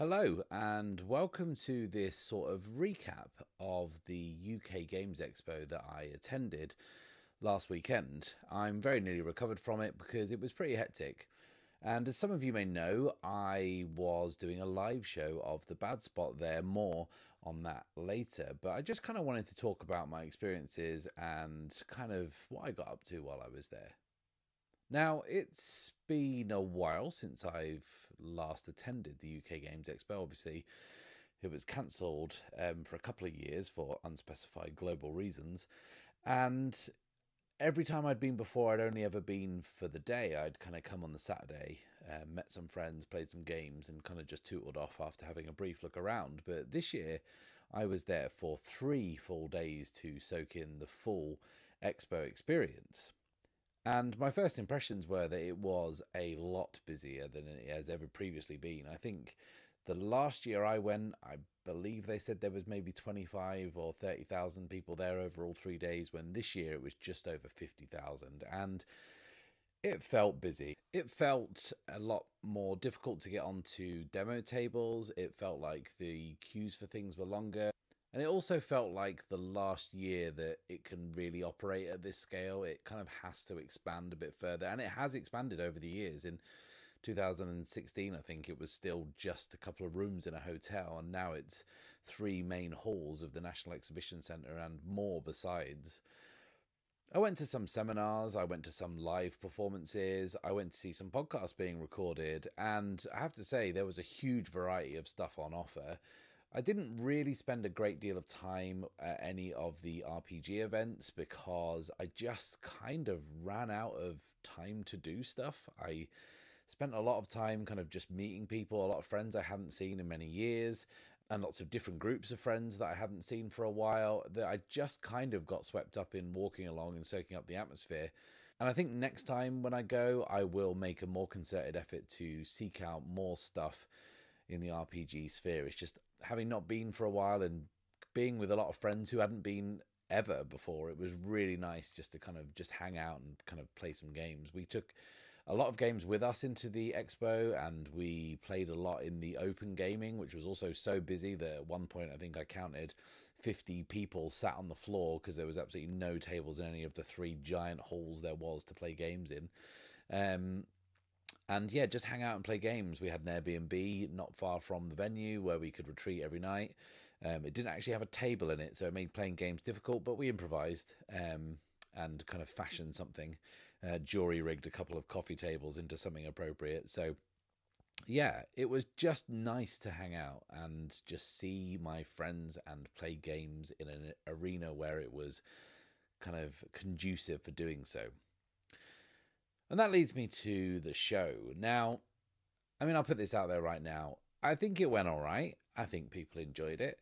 Hello, and welcome to this sort of recap of the UK Games Expo that I attended last weekend. I'm very nearly recovered from it because it was pretty hectic. And as some of you may know, I was doing a live show of the bad spot there, more on that later. But I just kind of wanted to talk about my experiences and kind of what I got up to while I was there. Now, it's been a while since I've last attended the UK Games Expo. Obviously, it was cancelled um, for a couple of years for unspecified global reasons. And every time I'd been before, I'd only ever been for the day. I'd kind of come on the Saturday, uh, met some friends, played some games, and kind of just tootled off after having a brief look around. But this year, I was there for three full days to soak in the full expo experience. And my first impressions were that it was a lot busier than it has ever previously been. I think the last year I went, I believe they said there was maybe 25 or 30,000 people there over all three days, when this year it was just over 50,000. And it felt busy. It felt a lot more difficult to get onto demo tables. It felt like the queues for things were longer. And it also felt like the last year that it can really operate at this scale, it kind of has to expand a bit further. And it has expanded over the years. In 2016, I think it was still just a couple of rooms in a hotel, and now it's three main halls of the National Exhibition Centre and more besides. I went to some seminars, I went to some live performances, I went to see some podcasts being recorded, and I have to say, there was a huge variety of stuff on offer. I didn't really spend a great deal of time at any of the RPG events because I just kind of ran out of time to do stuff. I spent a lot of time kind of just meeting people, a lot of friends I hadn't seen in many years, and lots of different groups of friends that I hadn't seen for a while. That I just kind of got swept up in walking along and soaking up the atmosphere. And I think next time when I go, I will make a more concerted effort to seek out more stuff in the RPG sphere. It's just having not been for a while and being with a lot of friends who hadn't been ever before. It was really nice just to kind of just hang out and kind of play some games. We took a lot of games with us into the expo and we played a lot in the open gaming which was also so busy that at one point i think i counted 50 people sat on the floor because there was absolutely no tables in any of the three giant halls there was to play games in um, and yeah, just hang out and play games. We had an Airbnb not far from the venue where we could retreat every night. Um, it didn't actually have a table in it, so it made playing games difficult, but we improvised um, and kind of fashioned something. Uh, jury rigged a couple of coffee tables into something appropriate. So yeah, it was just nice to hang out and just see my friends and play games in an arena where it was kind of conducive for doing so. And that leads me to the show. Now, I mean, I'll put this out there right now. I think it went all right. I think people enjoyed it.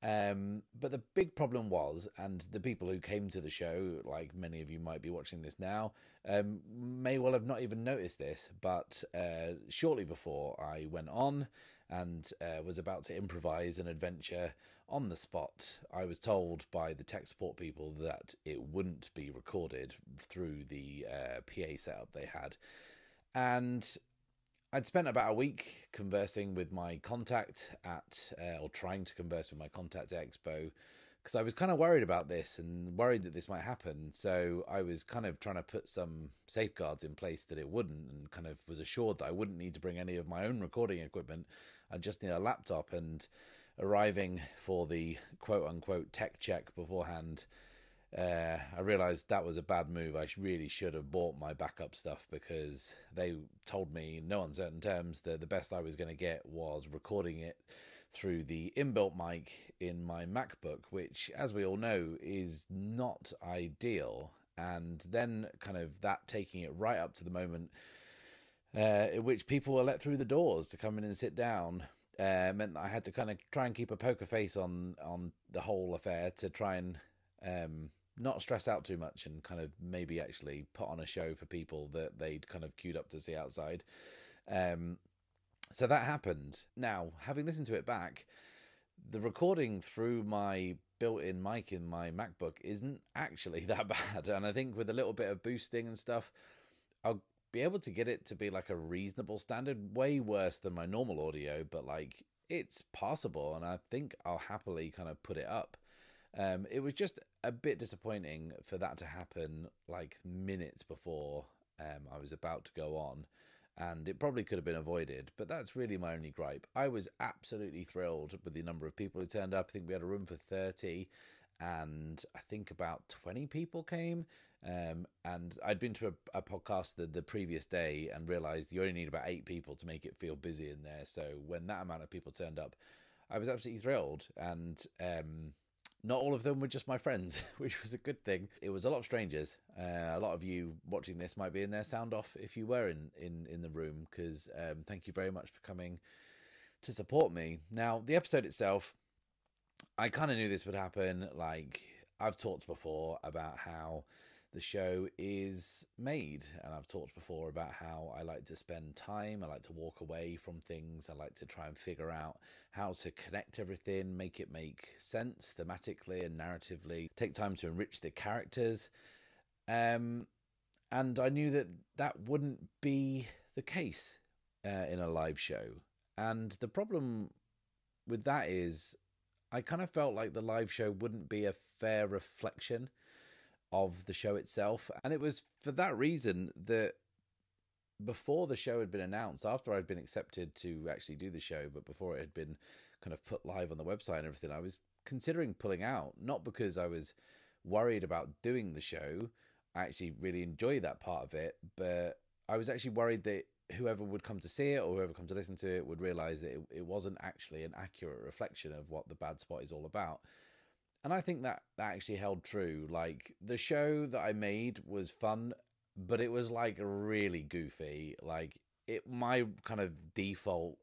Um, but the big problem was, and the people who came to the show, like many of you might be watching this now, um, may well have not even noticed this. But uh, shortly before I went on and uh, was about to improvise an adventure on the spot, I was told by the tech support people that it wouldn't be recorded through the uh, PA setup they had. And I'd spent about a week conversing with my contact at, uh, or trying to converse with my contact at Expo, because I was kind of worried about this and worried that this might happen. So I was kind of trying to put some safeguards in place that it wouldn't, and kind of was assured that I wouldn't need to bring any of my own recording equipment. I just need a laptop. And arriving for the quote unquote tech check beforehand, uh, I realized that was a bad move. I really should have bought my backup stuff because they told me no uncertain terms that the best I was going to get was recording it through the inbuilt mic in my MacBook, which, as we all know, is not ideal. And then, kind of that taking it right up to the moment uh, in which people were let through the doors to come in and sit down. Uh, meant that I had to kind of try and keep a poker face on on the whole affair to try and um, not stress out too much and kind of maybe actually put on a show for people that they'd kind of queued up to see outside. Um, so that happened. Now, having listened to it back, the recording through my built-in mic in my MacBook isn't actually that bad, and I think with a little bit of boosting and stuff, I'll be able to get it to be like a reasonable standard, way worse than my normal audio, but like it's passable, and I think I'll happily kind of put it up. Um, it was just a bit disappointing for that to happen like minutes before um, I was about to go on, and it probably could have been avoided. But that's really my only gripe. I was absolutely thrilled with the number of people who turned up. I think we had a room for 30, and I think about 20 people came. Um, and I'd been to a, a podcast the, the previous day and realized you only need about eight people to make it feel busy in there. So when that amount of people turned up, I was absolutely thrilled. And um, not all of them were just my friends, which was a good thing. It was a lot of strangers. Uh, a lot of you watching this might be in there. Sound off if you were in in in the room, because um, thank you very much for coming to support me. Now, the episode itself, I kind of knew this would happen. Like I've talked before about how the show is made. And I've talked before about how I like to spend time, I like to walk away from things, I like to try and figure out how to connect everything, make it make sense thematically and narratively, take time to enrich the characters. Um, and I knew that that wouldn't be the case uh, in a live show. And the problem with that is, I kind of felt like the live show wouldn't be a fair reflection of the show itself. And it was for that reason that before the show had been announced, after I'd been accepted to actually do the show, but before it had been kind of put live on the website and everything, I was considering pulling out, not because I was worried about doing the show. I actually really enjoy that part of it, but I was actually worried that whoever would come to see it or whoever come to listen to it would realize that it, it wasn't actually an accurate reflection of what the bad spot is all about and I think that that actually held true. Like the show that I made was fun, but it was like really goofy. Like it, my kind of default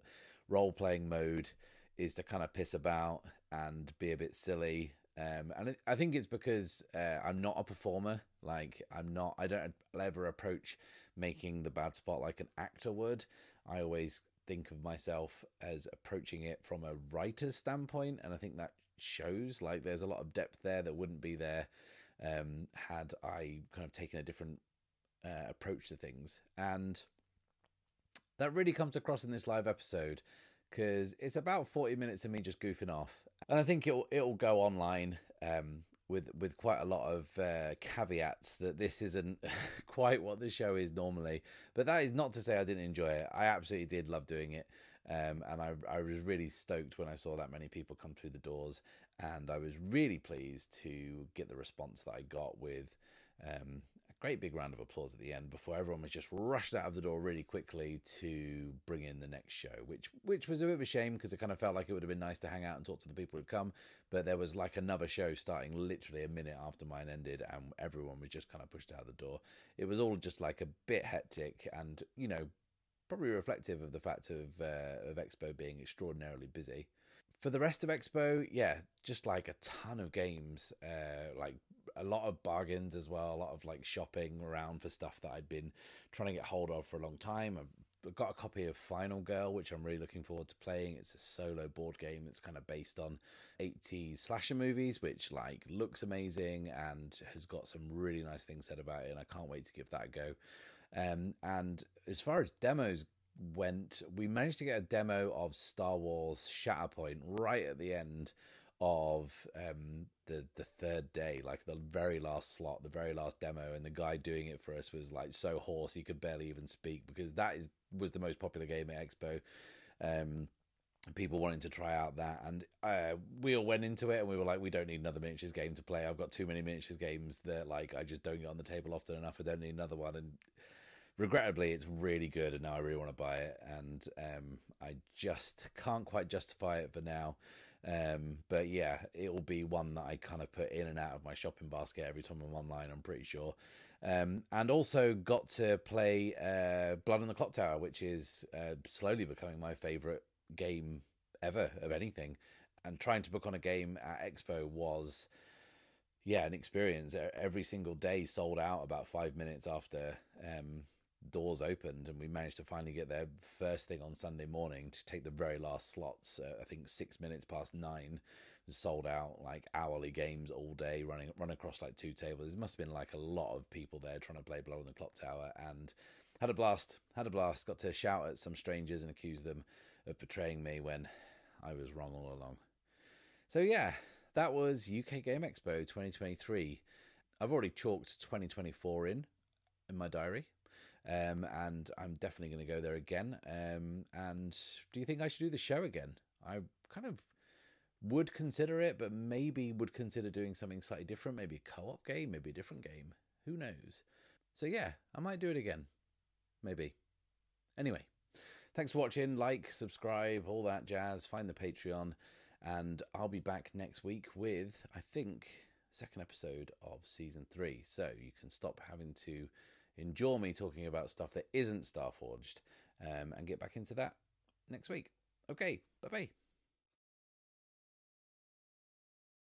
role playing mode is to kind of piss about and be a bit silly. Um, and I think it's because uh, I'm not a performer. Like I'm not. I don't ever approach making the bad spot like an actor would. I always think of myself as approaching it from a writer's standpoint, and I think that shows. Like there's a lot of depth there that wouldn't be there um, had I kind of taken a different uh, approach to things. And that really comes across in this live episode because it's about 40 minutes of me just goofing off. And I think it'll it'll go online um, with with quite a lot of uh, caveats that this isn't quite what the show is normally. But that is not to say I didn't enjoy it. I absolutely did love doing it. Um, and I, I was really stoked when I saw that many people come through the doors. And I was really pleased to get the response that I got with um, a great big round of applause at the end before everyone was just rushed out of the door really quickly to bring in the next show, which which was a bit of a shame because it kind of felt like it would have been nice to hang out and talk to the people who'd come. But there was like another show starting literally a minute after mine ended, and everyone was just kind of pushed out of the door. It was all just like a bit hectic and, you know, probably reflective of the fact of uh, of Expo being extraordinarily busy. For the rest of Expo, yeah, just like a ton of games, uh, like a lot of bargains as well, a lot of like shopping around for stuff that I'd been trying to get hold of for a long time. I've got a copy of Final Girl, which I'm really looking forward to playing. It's a solo board game that's kind of based on 80s slasher movies, which like looks amazing and has got some really nice things said about it, and I can't wait to give that a go. Um, and as far as demos went, we managed to get a demo of Star Wars Shatterpoint right at the end of um, the the third day, like the very last slot, the very last demo, and the guy doing it for us was like so hoarse he could barely even speak because that is was the most popular game at Expo. Um, people wanting to try out that. And uh, we all went into it and we were like we don't need another miniatures game to play. I've got too many miniatures games that like i just don't get on the table often enough. I don't need another one. And regrettably, it's really good, and now I really want to buy it, and um, I just can't quite justify it for now. Um, but yeah, it will be one that I kind of put in and out of my shopping basket every time I'm online. I'm pretty sure. Um, and also got to play uh, Blood on the Clock Tower, which is uh, slowly becoming my favorite game ever of anything. And trying to book on a game at Expo was yeah, an experience. Every single day sold out about five minutes after um, doors opened and we managed to finally get there first thing on Sunday morning to take the very last slots. Uh, I think six minutes past nine, sold out like hourly games all day, running run across like two tables. There must have been like a lot of people there trying to play Blood on the Clock Tower and had a blast. Had a blast. Got to shout at some strangers and accuse them of betraying me when I was wrong all along. So yeah, that was UK Game Expo 2023. I've already chalked 2024 in in my diary. Um, and I'm definitely going to go there again. Um, and do you think I should do the show again? I kind of would consider it, but maybe would consider doing something slightly different, maybe a co op game, maybe a different game. Who knows? So, yeah, I might do it again. Maybe. Anyway, thanks for watching. Like, subscribe, all that jazz. Find the Patreon. And I'll be back next week with, I think, second episode of season three. So you can stop having to enjoy me talking about stuff that isn't Starforged um, and get back into that next week. Okay, bye bye.